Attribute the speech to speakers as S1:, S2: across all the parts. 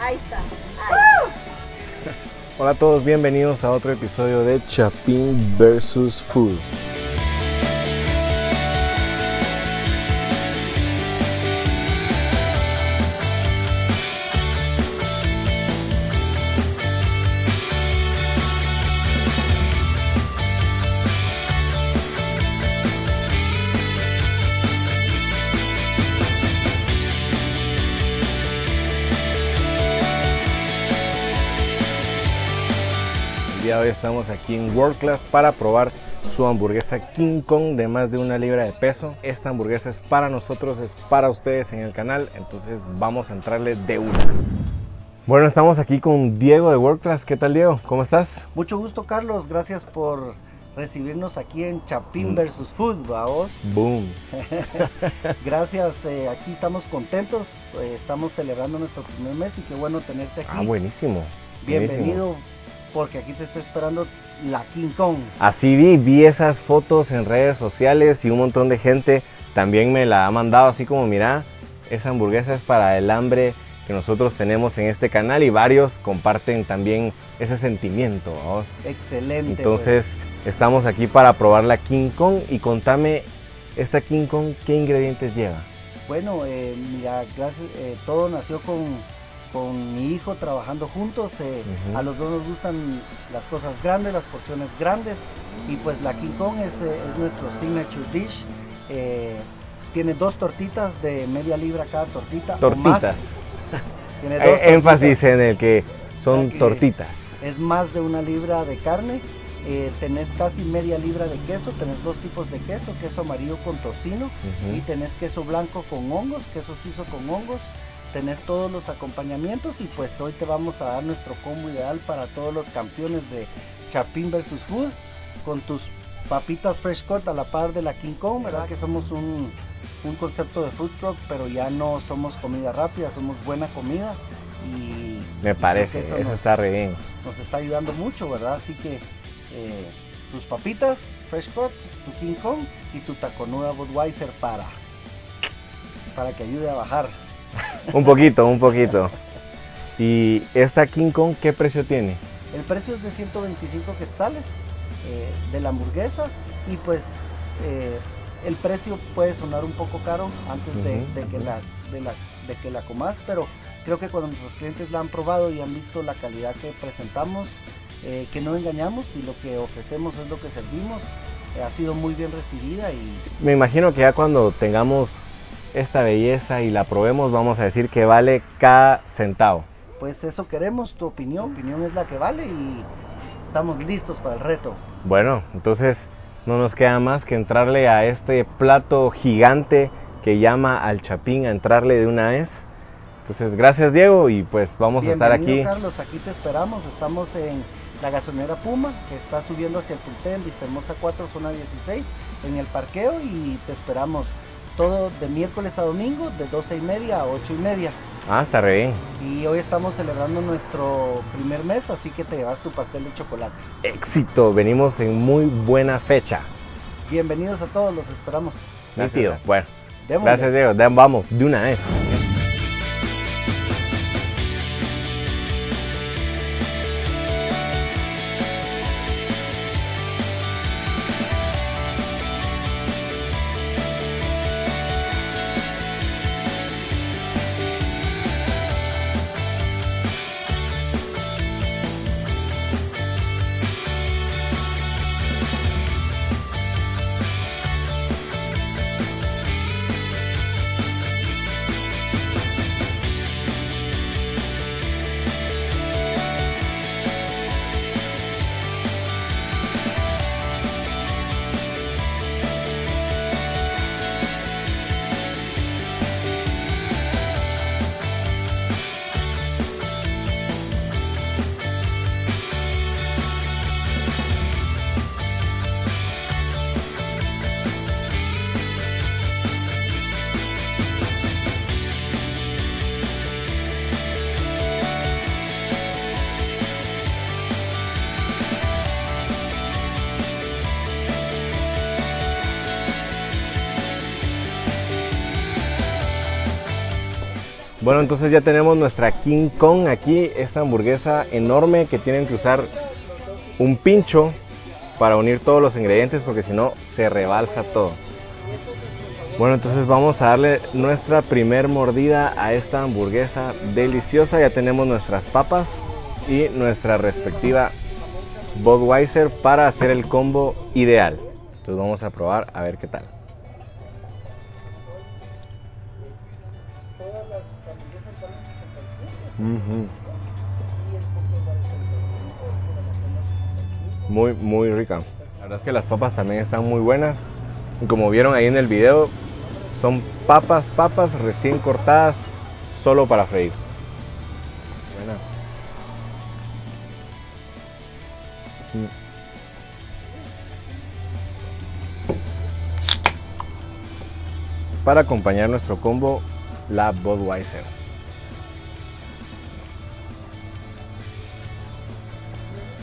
S1: Ahí está.
S2: Hola a todos, bienvenidos a otro episodio de Chapín vs. Food. Hoy estamos aquí en World Class para probar su hamburguesa King Kong de más de una libra de peso. Esta hamburguesa es para nosotros, es para ustedes en el canal, entonces vamos a entrarle de una. Bueno, estamos aquí con Diego de World Class. ¿Qué tal Diego? ¿Cómo estás?
S3: Mucho gusto, Carlos. Gracias por recibirnos aquí en Chapín
S2: Mm.
S3: versus Food, vamos.
S2: Boom.
S3: Gracias, eh, aquí estamos contentos, eh, estamos celebrando nuestro primer mes y qué bueno tenerte aquí.
S2: Ah, buenísimo. buenísimo.
S3: Porque aquí te está esperando la King Kong.
S2: Así vi, vi esas fotos en redes sociales y un montón de gente también me la ha mandado así como, mira, esa hamburguesa es para el hambre que nosotros tenemos en este canal y varios comparten también ese sentimiento. vamos.
S3: Excelente. pues.
S2: Entonces estamos aquí para probar la King Kong y contame, esta King Kong, ¿qué ingredientes lleva?
S3: Bueno, eh, mira, gracias, eh, todo nació con, con mi hijo trabajando juntos. eh. A los dos nos gustan las cosas grandes, las porciones grandes. Y pues la King Kong es, eh, es nuestro signature dish. eh, tiene dos tortitas de media libra cada tortita.
S2: Tortitas.
S3: Tiene dos
S2: Eh, énfasis
S3: tortitas.
S2: en el que son tortitas.
S3: Es más de una libra de carne. eh, tenés casi media libra de queso. Tenés dos tipos de queso: queso amarillo con tocino y tenés queso blanco con hongos, queso suizo con hongos. Tenés todos los acompañamientos y pues hoy te vamos a dar nuestro combo ideal para todos los campeones de Chapín versus Food con tus papitas fresh cut a la par de la King Kong, ¿verdad? Que somos un, un concepto de food truck, pero ya no somos comida rápida, somos buena comida y
S2: Me parece,
S3: que
S2: eso
S3: nos-
S2: está re bien.
S3: nos está ayudando mucho, ¿verdad? Así que eh, tus papitas, fresh cut, tu King Kong y tu taconuda Budweiser para, para que ayude a bajar.
S2: Un poquito, un poquito. ¿Y esta King Kong qué precio tiene?
S3: El precio es de 125 quetzales eh, de la hamburguesa y pues eh, el precio puede sonar un poco caro antes de, que la, de, la, de que la comas, pero creo que cuando nuestros clientes la han probado y han visto la calidad que presentamos, eh, que no engañamos y lo que ofrecemos es lo que servimos, ha sido muy bien recibida y
S2: Me imagino que ya cuando tengamos esta belleza y la probemos vamos a decir que vale cada centavo.
S3: pues eso queremos, tu opinión, opinión es la que vale y estamos listos para el reto.
S2: Bueno, entonces no nos queda más que entrarle a este plato gigante que llama al Chapín a entrarle de una vez. Entonces, gracias Diego y pues vamos a estar aquí.
S3: Carlos, aquí te esperamos. Estamos en la gasolinera Puma, que está subiendo hacia el Pultén, Vistahermosa 4, zona 16, en el parqueo y te esperamos todo de miércoles a domingo, de 12 y media a 8 y media.
S2: Ah, está re bien.
S3: Y hoy estamos celebrando nuestro primer mes, así que te llevas tu pastel de chocolate.
S2: Éxito, venimos en muy buena fecha.
S3: Bienvenidos a todos, los esperamos.
S2: Nítido. Bueno,
S3: Démosle.
S2: gracias Diego. Vamos, de una vez. Bueno, entonces ya tenemos nuestra King Kong aquí, esta hamburguesa enorme que tienen que usar un pincho para unir todos los ingredientes porque si no se rebalsa todo. Bueno, entonces vamos a darle nuestra primer mordida a esta hamburguesa deliciosa. Ya tenemos nuestras papas y nuestra respectiva Budweiser para hacer el combo ideal. Entonces vamos a probar a ver qué tal. Muy, muy rica. La verdad es que las papas también están muy buenas. Como vieron ahí en el video, son papas, papas recién cortadas solo para freír. Buena. Para acompañar nuestro combo, la Budweiser.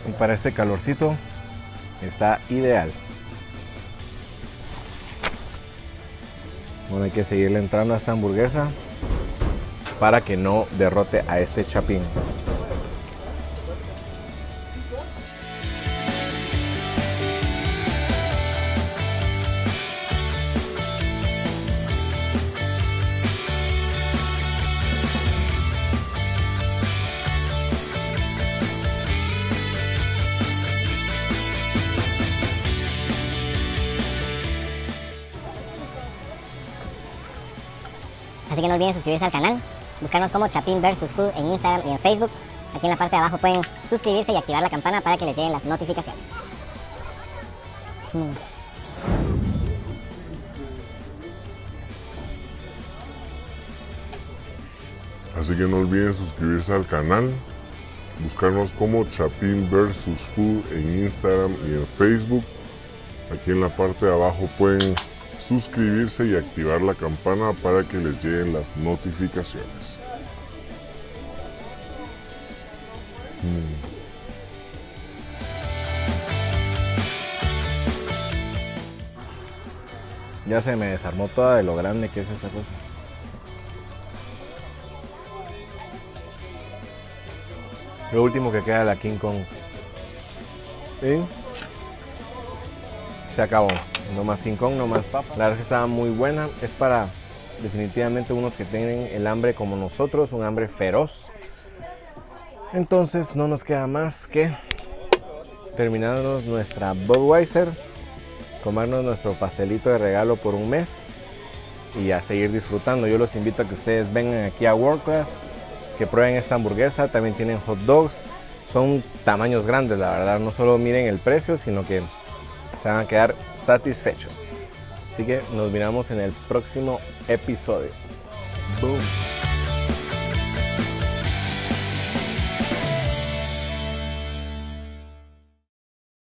S2: Y para este calorcito está ideal. Bueno, hay que seguirle entrando a esta hamburguesa para que no derrote a este chapín.
S1: Así que no olviden suscribirse al canal, buscarnos como Chapin vs Food en Instagram y en Facebook. Aquí en la parte de abajo pueden suscribirse y activar la campana para que les lleguen las notificaciones. Mm.
S4: Así que no olviden suscribirse al canal, buscarnos como Chapin vs Food en Instagram y en Facebook. Aquí en la parte de abajo pueden suscribirse y activar la campana para que les lleguen las notificaciones. Mm.
S2: Ya se me desarmó toda de lo grande que es esta cosa. Lo último que queda la King Kong. Se acabó. No más King Kong, no más papa. La verdad es que estaba muy buena. Es para definitivamente unos que tienen el hambre como nosotros, un hambre feroz. Entonces no nos queda más que terminarnos nuestra Budweiser, comernos nuestro pastelito de regalo por un mes y a seguir disfrutando. Yo los invito a que ustedes vengan aquí a World Class, que prueben esta hamburguesa. También tienen hot dogs. Son tamaños grandes, la verdad. No solo miren el precio, sino que se van a quedar satisfechos. Así que nos miramos en el próximo episodio. Boom.